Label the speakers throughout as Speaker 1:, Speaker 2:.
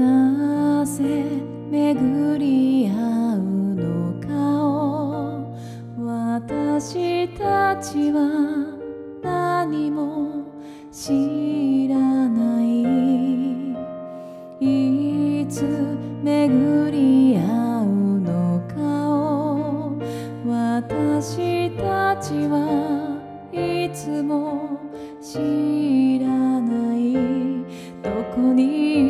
Speaker 1: なぜ巡り合うのかを私たちは何も知らないいつ巡り合うのかを私たちはいつも知らないどこにいたの生き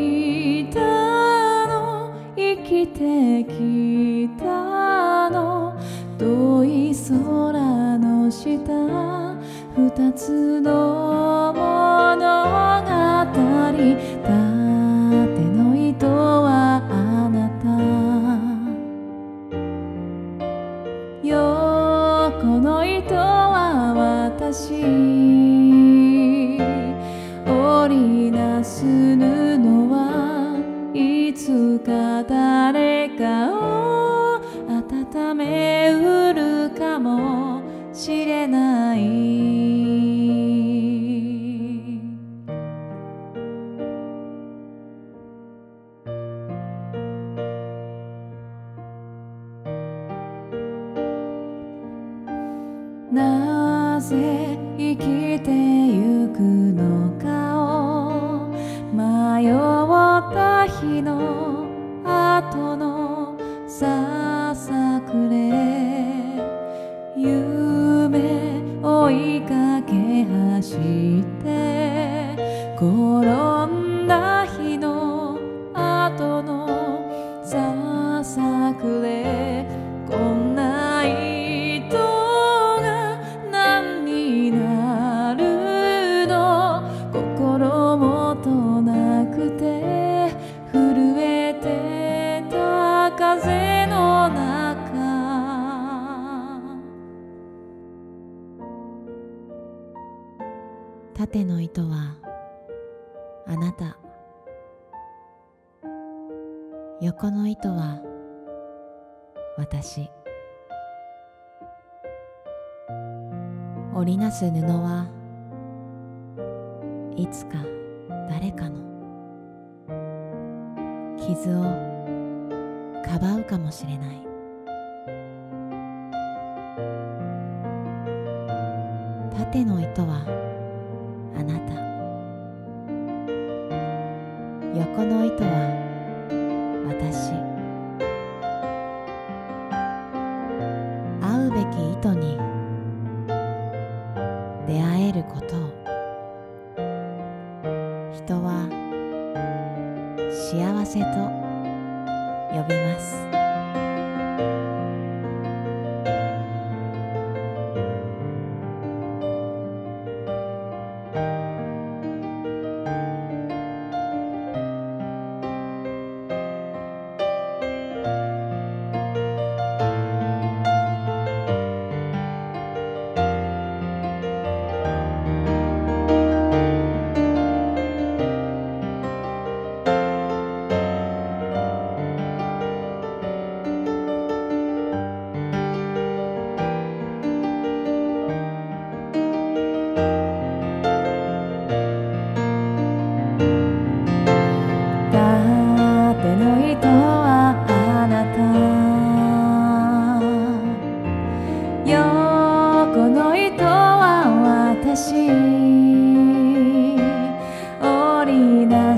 Speaker 1: てきたの。遠い空の下二つの物語縦の糸はあなた。横の糸は私。誰かを温めうるかもしれない。後のささくれこんな糸が何になるの心もとなくて震えてた風の中
Speaker 2: 縦の糸はあなた。横の糸は私。織りなす布はいつか誰かの。傷をかばうかもしれない。縦の糸はあなた。横の糸は私。会うべき糸に出会えることを。人は幸せと呼びます。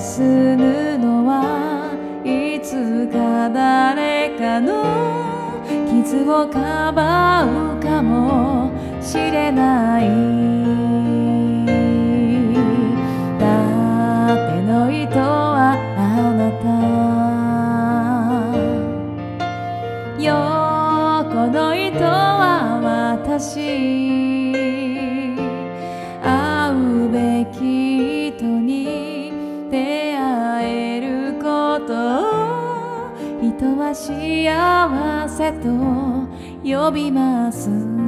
Speaker 1: りなす布はいつか誰かの傷をかばうかもしれない。縦の糸はあなた。横の糸は私。と人は幸せと呼びます「